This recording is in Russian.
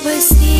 спасти.